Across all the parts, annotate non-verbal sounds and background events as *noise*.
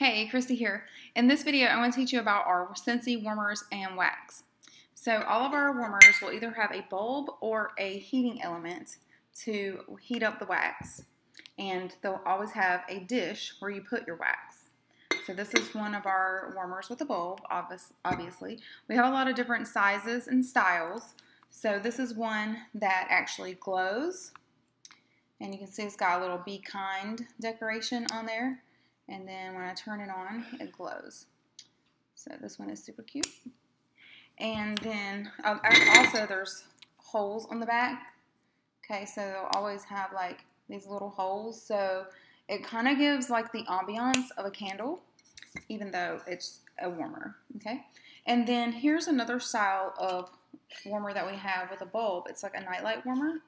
Hey, Christie here. In this video, I want to teach you about our Scentsy warmers and wax. So all of our warmers will either have a bulb or a heating element to heat up the wax. And they'll always have a dish where you put your wax. So this is one of our warmers with a bulb, obviously. We have a lot of different sizes and styles. So this is one that actually glows. And you can see it's got a little be kind decoration on there and then when I turn it on, it glows. So this one is super cute. And then um, also there's holes on the back. Okay, so they'll always have like these little holes. So it kind of gives like the ambiance of a candle, even though it's a warmer. Okay, and then here's another style of warmer that we have with a bulb. It's like a nightlight warmer.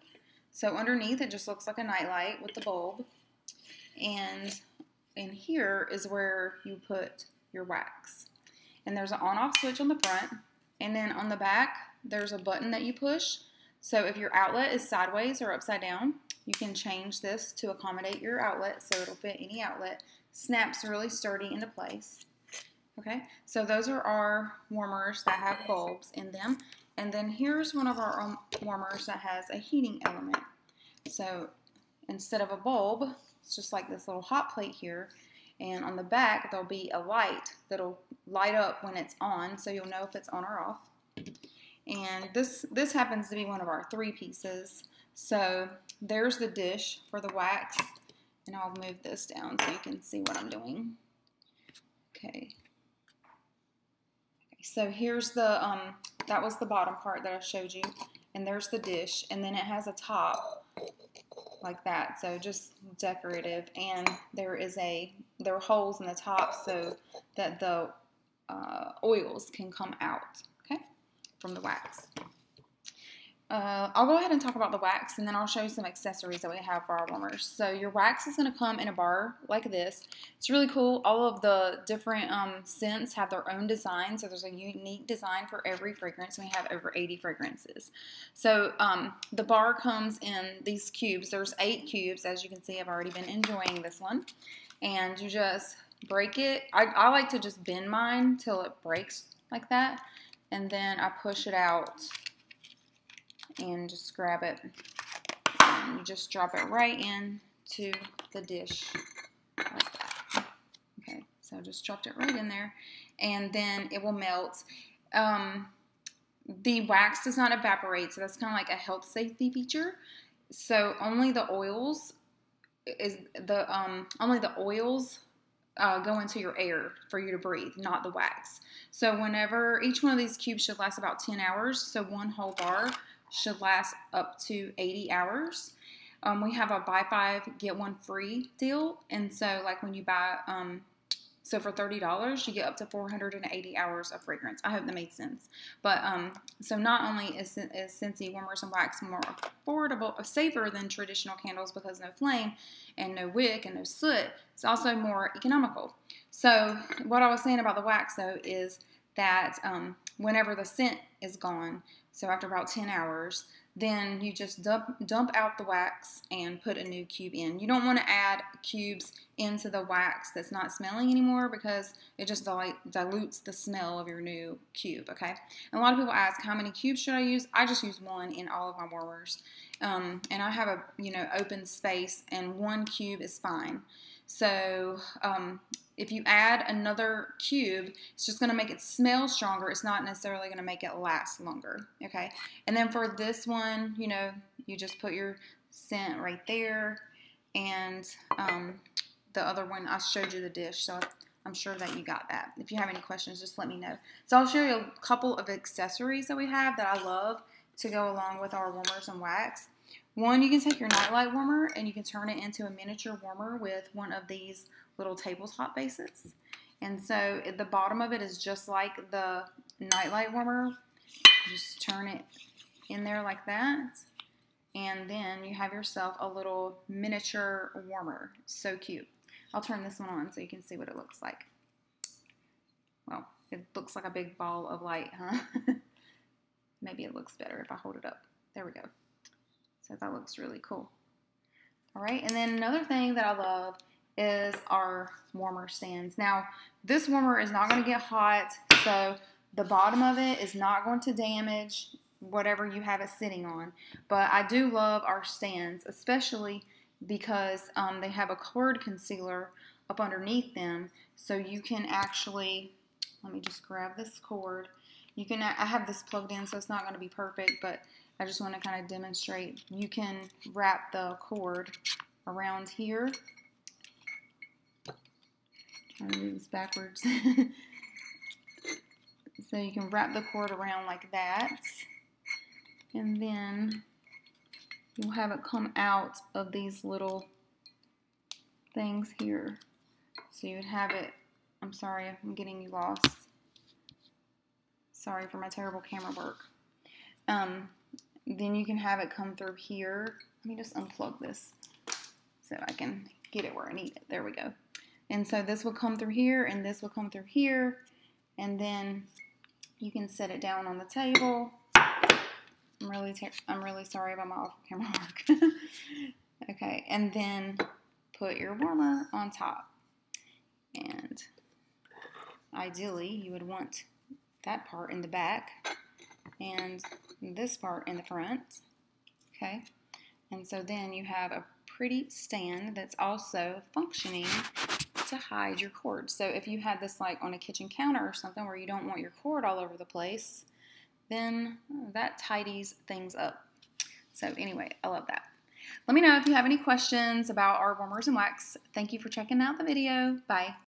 So underneath it just looks like a nightlight with the bulb. And and here is where you put your wax. And there's an on-off switch on the front, and then on the back, there's a button that you push. So if your outlet is sideways or upside down, you can change this to accommodate your outlet so it'll fit any outlet. Snaps really sturdy into place. Okay, so those are our warmers that have bulbs in them. And then here's one of our um, warmers that has a heating element. So instead of a bulb, it's just like this little hot plate here. And on the back, there'll be a light that'll light up when it's on, so you'll know if it's on or off. And this, this happens to be one of our three pieces. So there's the dish for the wax. And I'll move this down so you can see what I'm doing. Okay. So here's the, um, that was the bottom part that I showed you. And there's the dish. And then it has a top like that. So just decorative. And there is a, there are holes in the top so that the uh, oils can come out, okay, from the wax. Uh, I'll go ahead and talk about the wax and then I'll show you some accessories that we have for our warmers. So your wax is going to come in a bar like this. It's really cool. All of the different um, scents have their own design. So there's a unique design for every fragrance. We have over 80 fragrances. So um, the bar comes in these cubes. There's eight cubes. As you can see, I've already been enjoying this one. And you just break it. I, I like to just bend mine till it breaks like that. And then I push it out and just grab it and you just drop it right in to the dish like. Okay, so just dropped it right in there and then it will melt. Um, the wax does not evaporate, so that's kind of like a health safety feature. So only the oils is the um, only the oils uh, go into your air for you to breathe, not the wax. So whenever each one of these cubes should last about 10 hours, so one whole bar should last up to 80 hours. Um, we have a buy five, get one free deal. And so, like when you buy, um, so for $30, you get up to 480 hours of fragrance. I hope that made sense. But um, so not only is, is Scentsy Warmers and Wax more affordable, safer than traditional candles because no flame and no wick and no soot, it's also more economical. So what I was saying about the wax though is that um, whenever the scent is gone, so after about 10 hours, then you just dump, dump out the wax and put a new cube in. You don't want to add cubes into the wax that's not smelling anymore because it just dilutes the smell of your new cube, okay? And a lot of people ask, how many cubes should I use? I just use one in all of my warmers. Um, and I have a, you know, open space and one cube is fine. So um, if you add another cube, it's just going to make it smell stronger. It's not necessarily going to make it last longer, okay? And then for this one, you know, you just put your scent right there. And um, the other one, I showed you the dish, so I'm sure that you got that. If you have any questions, just let me know. So I'll show you a couple of accessories that we have that I love to go along with our warmers and wax. One, you can take your nightlight warmer and you can turn it into a miniature warmer with one of these little tabletop bases. And so the bottom of it is just like the nightlight warmer. Just turn it in there like that. And then you have yourself a little miniature warmer. So cute. I'll turn this one on so you can see what it looks like. Well, it looks like a big ball of light, huh? *laughs* Maybe it looks better if I hold it up. There we go. So that looks really cool. All right, and then another thing that I love is our warmer stands. Now, this warmer is not going to get hot, so the bottom of it is not going to damage whatever you have it sitting on. But I do love our stands, especially because um, they have a cord concealer up underneath them, so you can actually, let me just grab this cord. You can, I have this plugged in, so it's not going to be perfect, but I just want to kind of demonstrate. You can wrap the cord around here. Trying to do this backwards. *laughs* so you can wrap the cord around like that. And then you'll have it come out of these little things here. So you would have it, I'm sorry, I'm getting you lost. Sorry for my terrible camera work. Um, then you can have it come through here. Let me just unplug this so I can get it where I need it. There we go. And so this will come through here and this will come through here. And then you can set it down on the table. I'm really, I'm really sorry about my off camera *laughs* work. okay, and then put your warmer on top. And ideally, you would want that part in the back and this part in the front. Okay, and so then you have a pretty stand that's also functioning to hide your cord. So if you had this like on a kitchen counter or something where you don't want your cord all over the place, then that tidies things up. So anyway, I love that. Let me know if you have any questions about our warmers and wax. Thank you for checking out the video. Bye.